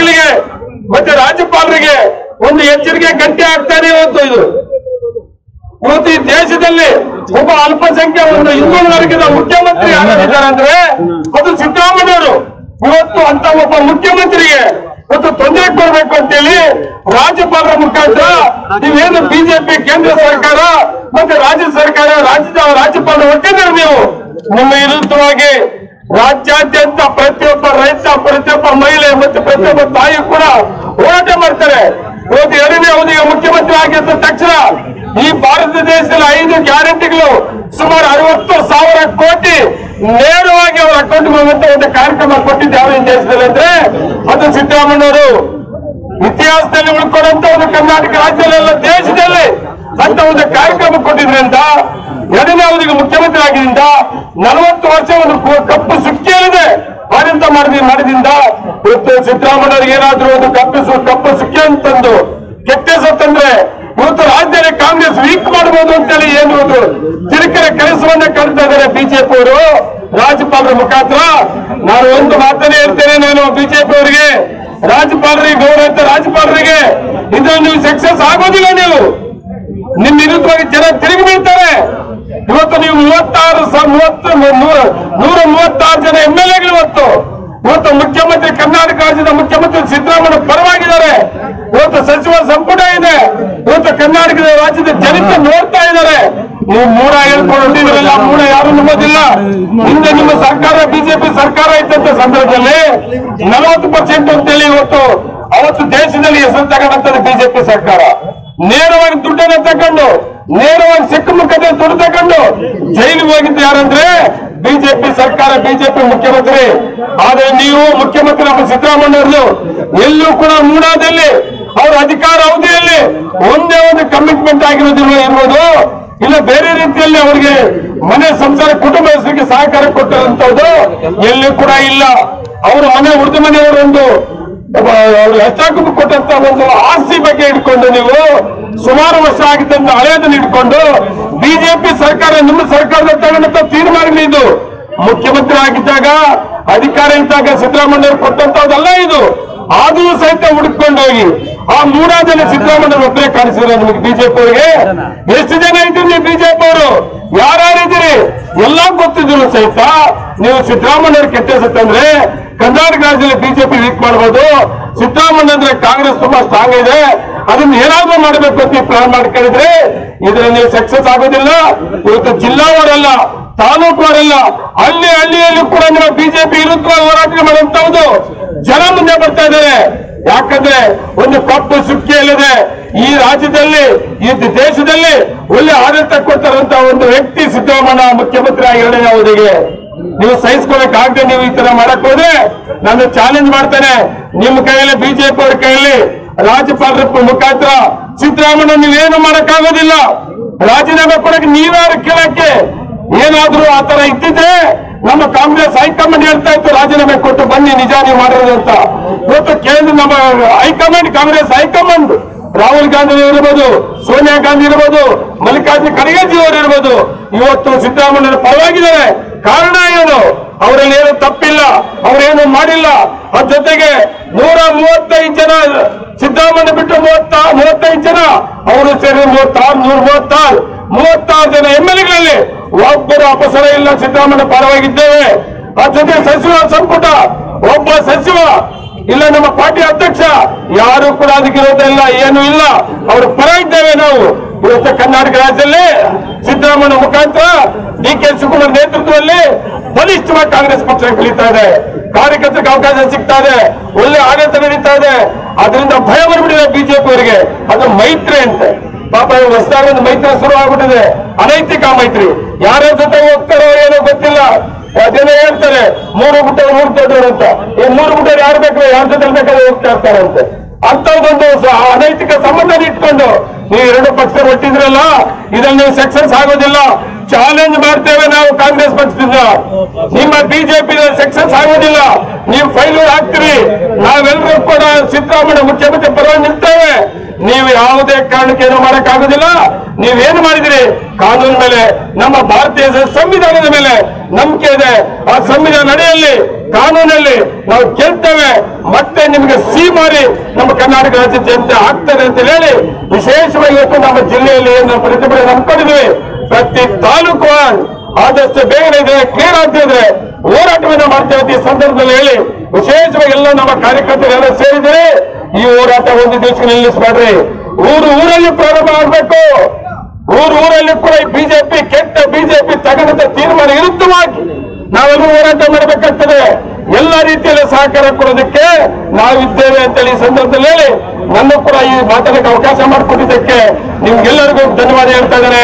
ನಾಯಕರಿಗೆ ಮತ್ತೆ ರಾಜ್ಯಪಾಲರಿಗೆ ಒಂದು ಎಚ್ಚರಿಕೆ ಗಂಟೆ ಆಗ್ತಾನೆ ಇವತ್ತು ಇದು. ಈ ದೇಶದಲ್ಲಿ ಒಬ್ಬ ಅಲ್ಪಸಂಖ್ಯಾ ಒಂದು ಹಿಂದೂ ವರ್ಗದ ಮುಖ್ಯಮಂತ್ರಿ ಯಾರಿದ್ದಾರೆ ಅಂದ್ರೆ ಅದು ಸಿದ್ದರಾಮಯ್ಯವರು ಇವತ್ತು ಅಂತ ಒಬ್ಬ ಮುಖ್ಯಮಂತ್ರಿಗೆ ಇವತ್ತು ತೊಂದರೆ ಕೊಡ್ಬೇಕು ಅಂತೇಳಿ ರಾಜ್ಯಪಾಲರ ಮುಖಾಂತರ ನೀವೇನು ಬಿಜೆಪಿ, ಕೇಂದ್ರ ಸರ್ಕಾರ ಮತ್ತೆ ರಾಜ್ಯ ಸರ್ಕಾರ ರಾಜ್ಯದ ರಾಜ್ಯಪಾಲರು ಒಟ್ಟಿದ್ದಾರೆ ನೀವು. ನಿಮ್ಮ ವಿರುದ್ಧವಾಗಿ ರಾಜ್ಯಾದ್ಯಂತ ಪ್ರತಿಯೊಬ್ಬ ರೈತ, ಪ್ರತಿಯೊಬ್ಬ ಮಹಿಳೆ ಪ್ರತಿಯೊಬ್ಬ ತಾಯಿ ಕೂಡ ಹೋರಾಟ ಮಾಡ್ತಾರೆ. ಇವತ್ತು ಎರಡನೇ ಅವಧಿಗೆ ಮುಖ್ಯಮಂತ್ರಿ ಆಗಿದ್ದ ತಕ್ಷಣ ಈ ಭಾರತ ದೇಶದಲ್ಲಿ ಐದು ಗ್ಯಾರಂಟಿಗಳು ಸುಮಾರು ಅರವತ್ತು ಸಾವಿರ ಕೋಟಿ ನೇರವಾಗಿ ಅವರ ಅಕೌಂಟ್ ಹೋಗುವಂತ ಒಂದು ಕಾರ್ಯಕ್ರಮ ಕೊಟ್ಟಿದ್ದಾರೆ ಈ ದೇಶದಲ್ಲಿ ಅಂದ್ರೆ. ಅದು ಸಿದ್ದರಾಮಯ್ಯವರು ಇತಿಹಾಸದಲ್ಲಿ ಉಳ್ಕೊಂಡಂತ ಒಂದು ಕರ್ನಾಟಕ ರಾಜ್ಯದಲ್ಲೆಲ್ಲ ದೇಶದಲ್ಲಿ ಅಂತ ಒಂದು ಕಾರ್ಯಕ್ರಮ ಕೊಟ್ಟಿದ್ರಿಂದ, ಎರಡನೇ ಅವಧಿಗೆ ಮುಖ್ಯಮಂತ್ರಿ ಆಗಿದ್ರಿಂದ ನಲವತ್ತು ವರ್ಷ ಒಂದು ಕಪ್ಪು ಸುಕ್ಕಿಯಲ್ಲಿದೆ ಮಾಡಿದ ಮಾಡಿದಿಂದ ಇವತ್ತು ಸಿದ್ದರಾಮಯ್ಯ ಏನಾದ್ರು ಒಂದು ಕಪ್ಪಿಸು, ಕಪ್ಪು ಸಿಕ್ಕಿ ಅಂತಂದು ಕೆಟ್ಟ ಸತ್ತಂದ್ರೆ ಇವತ್ತು ಕಾಂಗ್ರೆಸ್ ವೀಕ್ ಮಾಡಬಹುದು ಅಂತೇಳಿ ಏನು ತಿರುಕರ ಕೆಲಸವನ್ನ ಕಾಣ್ತಾ ಇದ್ದಾರೆ ಬಿಜೆಪಿ ಅವರು. ರಾಜ್ಯಪಾಲರ ಮುಖಾಂತರ ನಾನು ಒಂದು ಮಾತನೇ ಹೇಳ್ತೇನೆ ನಾನು ಬಿಜೆಪಿ ಅವರಿಗೆ. ರಾಜ್ಯಪಾಲರಿಗೆ ಗೌರವ ರಾಜ್ಯಪಾಲರಿಗೆ. ಇದನ್ನು ನೀವು ಸಕ್ಸಸ್ ಆಗೋದಿಲ್ಲ ನೀವು. ನಿಮ್ಮ ವಿರುದ್ಧವಾಗಿ ಜನ ತಿರುಗಿ ಬೀಳ್ತಾರೆ. ಇವತ್ತು ನೀವು ಮೂವತ್ತಾರು ಮೂವತ್ತು, ನೂರ ಮೂವತ್ತಾರು ಜನ ಎಂ ಎಲ್ ಎಗಳು ಇವತ್ತು. ಇವತ್ತು ಮುಖ್ಯಮಂತ್ರಿ ಕರ್ನಾಟಕ ರಾಜ್ಯದ ಮುಖ್ಯಮಂತ್ರಿ ಸಿದ್ದರಾಮಯ್ಯ ಪರವಾಗಿದ್ದಾರೆ. ಇವತ್ತು ಸಚಿವ ಸಂಪುಟ ಇದೆ. ಇವತ್ತು ಕರ್ನಾಟಕದ ರಾಜ್ಯದ ಜನತೆ ನೋಡ್ತಾ ಇದ್ದಾರೆ. ನೀವು ಮೂಡ ಹೇಳ್ಕೊಂಡು ಮೂಡ ಯಾರು ನಂಬೋದಿಲ್ಲ. ಹಿಂದೆ ನಿಮ್ಮ ಸರ್ಕಾರ, ಬಿಜೆಪಿ ಸರ್ಕಾರ ಇದ್ದಂತ ಸಂದರ್ಭದಲ್ಲಿ ನಲವತ್ತು ಪರ್ಸೆಂಟ್ ಅಂತೇಳಿ ಇವತ್ತು ಅವತ್ತು ದೇಶದಲ್ಲಿ ಹೆಸರು ತಗೊಂಡಂತದ್ದು ಬಿಜೆಪಿ ಸರ್ಕಾರ. ನೇರವಾಗಿ ದುಡ್ಡನ್ನ ತಗೊಂಡು, ನೇರವಾಗಿ ಸಿಕ್ಕ ಮುಖದ ದುಡ್ಡು ತಗೊಂಡು ಜೈಲಿಗೆ ಹೋಗಿದ್ದು ಯಾರಂದ್ರೆ ಬಿಜೆಪಿ ಸರ್ಕಾರ, ಬಿಜೆಪಿ ಮುಖ್ಯಮಂತ್ರಿ. ಆದ್ರೆ ನೀವು ಮುಖ್ಯಮಂತ್ರಿ ನಮ್ಮ ಸಿದ್ದರಾಮಯ್ಯವರು ಎಲ್ಲೂ ಕೂಡ ಮೂಡಾದಲ್ಲಿ. ಅವರ ಅಧಿಕಾರ ಅವಧಿಯಲ್ಲಿ ಒಂದೇ ಒಂದು ಕಮಿಟ್ಮೆಂಟ್ ಆಗಿರೋದಿಲ್ಲ ಇರ್ಬೋದು ಇಲ್ಲ ಬೇರೆ ರೀತಿಯಲ್ಲಿ ಅವರಿಗೆ ಮನೆ ಸಂಸಾರ ಕುಟುಂಬ ಹೆಸರಿಗೆ ಸಹಕಾರ ಕೊಟ್ಟಿರುವಂತದ್ದು ಎಲ್ಲೂ ಕೂಡ ಇಲ್ಲ. ಅವರ ಮನೆ, ಉಳಿದ ಮನೆಯವರ ಒಂದು ಅವರು ಹೆಚ್ಚಾಗಿ ಕೊಟ್ಟಂತ ಒಂದು ಆಸ್ತಿ ಬಗ್ಗೆ ಇಟ್ಕೊಂಡು ನೀವು ಸುಮಾರು ವರ್ಷ ಆಗಿದ್ದಂತ ಹಳೆಯದನ್ನು ಇಟ್ಕೊಂಡು ಬಿಜೆಪಿ ಸರ್ಕಾರ, ನಿಮ್ಮ ಸರ್ಕಾರದ ತಗೊಂಡಂತ ತೀರ್ಮಾನಗಳು ಇದು. ಮುಖ್ಯಮಂತ್ರಿ ಆಗಿದ್ದಾಗ, ಅಧಿಕಾರ ಇದ್ದಾಗ ಸಿದ್ದರಾಮಯ್ಯ ಕೊಟ್ಟಂತದಲ್ಲ ಇದು. ಆದರೂ ಸಹಿತ ಹುಡುಕೊಂಡು ಹೋಗಿ, ಆ ಜನ ಸಿದ್ದರಾಮಯ್ಯ ಒಬ್ಬರೇ ಕಾಣಿಸಿದ್ರೆ ನಿಮಗೆ ಬಿಜೆಪಿ ಅವರಿಗೆ. ಎಷ್ಟು ಜನ ಇದ್ದೀರಿ ಬಿಜೆಪಿ ಅವರು? ಯಾರ್ಯಾರಿದ್ದೀರಿ ಎಲ್ಲ ಗೊತ್ತಿದ್ರು ಸಹಿತ. ನೀವು ಸಿದ್ದರಾಮಯ್ಯ ಕೆಟ್ಟ ಸತ್ತಂದ್ರೆ ಕರ್ನಾಟಕ ರಾಜ್ಯದಲ್ಲಿ ಬಿಜೆಪಿ ವೀಕ್ ಮಾಡಬಹುದು ಸಿದ್ದರಾಮಯ್ಯ ಅಂದ್ರೆ ಕಾಂಗ್ರೆಸ್ ತುಂಬಾ ಸ್ಟ್ರಾಂಗ್ ಇದೆ. ಅದನ್ನ ಏನಾದ್ರೂ ಮಾಡಬೇಕು ಅಂತ ಪ್ಲಾನ್ ಮಾಡ್ಕೊಂಡಿದ್ರೆ, ಇದರಲ್ಲಿ ಸಕ್ಸಸ್ ಆಗೋದಿಲ್ಲ. ಇವತ್ತು ಜಿಲ್ಲಾವರಲ್ಲ ತಾಲೂಕು ಅವರಲ್ಲ ಅಲ್ಲಿ ಹಳ್ಳಿಯಲ್ಲಿ ಕೂಡ ನಾವು ಬಿಜೆಪಿ ವಿರುದ್ಧವಾಗಿ ಹೋರಾಟ ಮಾಡುವಂತಹದ್ದು ಜನ ಮುಂದೆ ಬರ್ತಾ ಇದ್ದಾರೆ. ಯಾಕಂದ್ರೆ ಒಂದು ಕಪ್ಪು ಸುಕ್ಕಿ ಇಲ್ಲದೆ ಈ ರಾಜ್ಯದಲ್ಲಿ, ಈ ದೇಶದಲ್ಲಿ ಒಳ್ಳೆ ಆಡಳಿತ ಕೊಡ್ತಾರಂತ ಒಂದು ವ್ಯಕ್ತಿ ಸಿದ್ದರಾಮಯ್ಯ ಮುಖ್ಯಮಂತ್ರಿ ಆಗಿ ಎರಡನೇ ನೀವು ಸಹಿಸ್ಕೊಳಕ್ಕಾಗದೆ ನೀವು ಈ ತರ ಮಾಡಕ್ ಹೋದ್ರೆ ನಾನು ಚಾಲೆಂಜ್ ಮಾಡ್ತೇನೆ. ನಿಮ್ ಕೈಯಲ್ಲಿ ಬಿಜೆಪಿ ಅವ್ರ ಕೈಯಲ್ಲಿ ರಾಜ್ಯಪಾಲರ ಮುಖಾಂತರ ಸಿದ್ದರಾಮಯ್ಯ, ನೀವೇನು ಮಾಡಕ್ಕಾಗೋದಿಲ್ಲ. ರಾಜೀನಾಮೆ ಕೊಡಕ್ಕೆ ನೀವ್ಯಾರು ಕೇಳಕ್ಕೆ ಏನಾದ್ರೂ ಆ ತರ ಇದ್ದಿದ್ರೆ ನಮ್ಮ ಕಾಂಗ್ರೆಸ್ ಹೈಕಮಾಂಡ್ ಹೇಳ್ತಾ ಇತ್ತು, ರಾಜೀನಾಮೆ ಕೊಟ್ಟು ಬನ್ನಿ, ನಿಜ ನೀವು ಮಾಡಿರೋದು ಅಂತ. ಇವತ್ತು ಕೇಂದ್ರ ನಮ್ಮ high command, Congress high command, Rahul Gandhi ಇರ್ಬೋದು, ಸೋನಿಯಾ ಗಾಂಧಿ ಇರ್ಬೋದು, ಮಲ್ಲಿಕಾರ್ಜುನ ಖರ್ಗೆಜಿ ಅವರು ಇರ್ಬೋದು, ಇವತ್ತು ಸಿದ್ದರಾಮಯ್ಯ ಪರವಾಗಿದ್ದಾರೆ. ಕಾರಣ ಏನು? ಅವರಲ್ಲಿ ಏನು ತಪ್ಪಿಲ್ಲ ಅವರೇನು ಮಾಡಿಲ್ಲ. ಅದ್ರ ಜೊತೆಗೆ ನೂರ ಮೂವತ್ತೈದು ಜನ ಸಿದ್ದರಾಮಯ್ಯ ಬಿಟ್ಟು ಮೂವತ್ತ ಮೂವತ್ತೈದು ಜನ, ಅವರು ಸೇರಿ ಮೂವತ್ತಾರು ನೂರ ಮೂವತ್ತಾರು. ಮೂವತ್ತಾರು ಜನ ಎಂ ಎಲ್ ಎಗಳಲ್ಲಿ ಒಬ್ಬರು ಅಪಸರ ಇಲ್ಲ ಸಿದ್ದರಾಮಯ್ಯ ಪರವಾಗಿದ್ದೇವೆ. ಆ ಜೊತೆ ಸಚಿವ ಸಂಪುಟ, ಒಬ್ಬ ಸಚಿವ, ಇಲ್ಲ ನಮ್ಮ ಪಾರ್ಟಿ ಅಧ್ಯಕ್ಷ, ಯಾರು ಕೂಡ ಅದಕ್ಕೆ ಇರೋದಿಲ್ಲ ಏನು ಇಲ್ಲ. ಅವರು ಪರ ಇದ್ದೇವೆ ನಾವು. ಇವತ್ತು ಕರ್ನಾಟಕ ರಾಜ್ಯದಲ್ಲಿ ಸಿದ್ದರಾಮಯ್ಯ ಮುಖಾಂತರ ಡಿ ಕೆ ಶಿವಕುಮಾರ್ ನೇತೃತ್ವದಲ್ಲಿ ಬಲಿಷ್ಠವಾಗಿ ಕಾಂಗ್ರೆಸ್ ಪಕ್ಷ ಕಲಿತಾ ಇದೆ. ಕಾರ್ಯಕರ್ತರಿಗೆ ಅವಕಾಶ ಸಿಗ್ತಾ ಇದೆ ಒಳ್ಳೆ ಆಡಳಿತ ನಡೀತಾ ಇದೆ ಅದರಿಂದ ಭಯ ಬರ್ಬಿಟ್ಟಿದೆ ಬಿಜೆಪಿ ಅವರಿಗೆ. ಅದು ಮೈತ್ರಿ ಅಂತೆ. ಪಾಪ ಹೊಸದಾಗಿ ಒಂದು ಮೈತ್ರಿ ಶುರು ಆಗ್ಬಿಟ್ಟಿದೆ. ಅನೈತಿಕ ಮೈತ್ರಿ. ಯಾರ ಜೊತೆ ಹೋಗ್ತಾರೋ ಏನೋ ಗೊತ್ತಿಲ್ಲ. ಜನ ಹೇಳ್ತಾರೆ. ಮೂರು ಗುಟ್ಟ ಮೂರು ದೊಡ್ಡವರು ಅಂತ. ಈ ಮೂರು ಗುಟ್ಟರು ಯಾರು ಬೇಕು, ಯಾರ ಜೊತೆ ಬೇಕಾದ್ರೆ ಹೋಗ್ತಾ ಇರ್ತಾರೆ ಅಂತದೊಂದು ಸ- ಅನೈತಿಕ ಸಂಬಂಧ ಇಟ್ಕೊಂಡು ನೀವು ಎರಡು ಪಕ್ಷ ಒಟ್ಟಿದ್ರಲ್ಲ ಇದನ್ನು ನೀವು ಸಕ್ಸಸ್ ಆಗೋದಿಲ್ಲ. ಚಾಲೆಂಜ್ ಮಾಡ್ತೇವೆ ನಾವು ಕಾಂಗ್ರೆಸ್ ಪಕ್ಷದಿಂದ. ನಿಮ್ಮ ಬಿಜೆಪಿ ಸಕ್ಸಸ್ ಆಗೋದಿಲ್ಲ ನೀವು ಫೈಲೂರ್ ಹಾಕ್ತೀರಿ. ನಾವೆಲ್ಲರೂ ಕೂಡ ಸಿದ್ದರಾಮಯ್ಯ ಮುಖ್ಯಮಂತ್ರಿ ಪರವಾಗಿ ನಿಲ್ತೇವೆ. ನೀವು ಯಾವುದೇ ಕಾರಣಕ್ಕೆ ಏನು ಮಾಡಕ್ಕಾಗೋದಿಲ್ಲ ನೀವೇನು ಮಾಡಿದಿರಿ? ಕಾನೂನು ಮೇಲೆ, ನಮ್ಮ ಭಾರತೀಯ ಸಂವಿಧಾನದ ಮೇಲೆ ನಂಬಿಕೆ ಇದೆ. ಆ ಸಂವಿಧಾನ ನಡೆಯಲ್ಲಿ ಕಾನೂನಲ್ಲಿ ನಾವು ಕೇಳ್ತೇವೆ. ಮತ್ತೆ ನಿಮಗೆ ಸಿ ಮಾರಿ ನಮ್ಮ ಕರ್ನಾಟಕ ರಾಜ್ಯ ಜನತೆ ಆಗ್ತದೆ ಅಂತ ಹೇಳಿ ವಿಶೇಷವಾಗಿ ನಮ್ಮ ಜಿಲ್ಲೆಯಲ್ಲಿ ಏನು ಪ್ರತಿಭಟನೆ ನಂಬ್ಕೊಂಡಿದ್ವಿ ಪ್ರತಿ ತಾಲೂಕು ಆದಷ್ಟು ಬೇಗನೆ ಇದೆ ಕ್ಲಿಯರ್ ಆಗ್ತಿದ್ರೆ ಹೋರಾಟವನ್ನ ಮಾಡ್ತೇವೆ ಈ ಸಂದರ್ಭದಲ್ಲಿ ಹೇಳಿ, ವಿಶೇಷವಾಗಿ ಎಲ್ಲ ನಮ್ಮ ಕಾರ್ಯಕರ್ತರೆಲ್ಲ ಸೇರಿದರೆ ಈ ಹೋರಾಟ ಒಂದು ದಿವಸಕ್ಕೆ ನಿಲ್ಲಿಸಬೇಡ್ರಿ. ಊರು ಊರಲ್ಲಿ ಪ್ರಾರಂಭ ಆಗ್ಬೇಕು. ಊರು ಊರಲ್ಲಿ ಕೂಡ ಬಿಜೆಪಿ ಕೆಟ್ಟ ಬಿಜೆಪಿ ತಗೊಂಡಂತ ತೀರ್ಮಾನ ವಿರುದ್ಧವಾಗಿ ನಾವೆಲ್ಲರೂ ಹೋರಾಟ ಮಾಡಬೇಕಾಗ್ತದೆ. ಎಲ್ಲ ರೀತಿಯಲ್ಲಿ ಸಹಕಾರ ಕೊಡೋದಕ್ಕೆ ನಾವಿದ್ದೇವೆ ಅಂತೇಳಿ ಈ ಸಂದರ್ಭದಲ್ಲಿ ಹೇಳಿ, ನನ್ನ ಕೂಡ ಈ ಮಾತಾಡಕ್ಕೆ ಅವಕಾಶ ಮಾಡಿಕೊಟ್ಟಿದ್ದಕ್ಕೆ ನಿಮ್ಗೆಲ್ಲರಿಗೂ ಧನ್ಯವಾದ ಹೇಳ್ತಾ ಇದ್ದಾರೆ